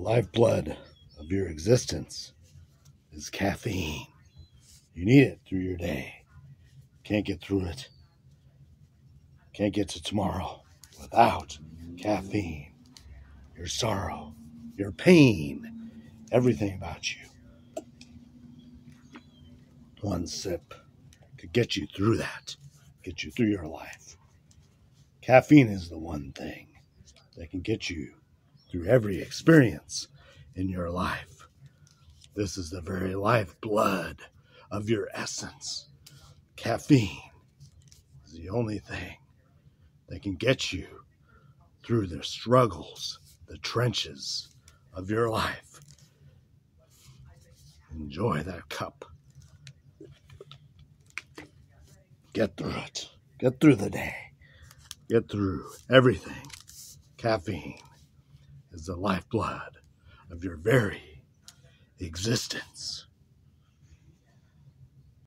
lifeblood of your existence is caffeine. You need it through your day. Can't get through it. Can't get to tomorrow without caffeine. Your sorrow, your pain, everything about you. One sip could get you through that, get you through your life. Caffeine is the one thing that can get you through every experience in your life. This is the very lifeblood of your essence. Caffeine is the only thing that can get you through the struggles, the trenches of your life. Enjoy that cup. Get through it. Get through the day. Get through everything. Caffeine is the lifeblood of your very existence.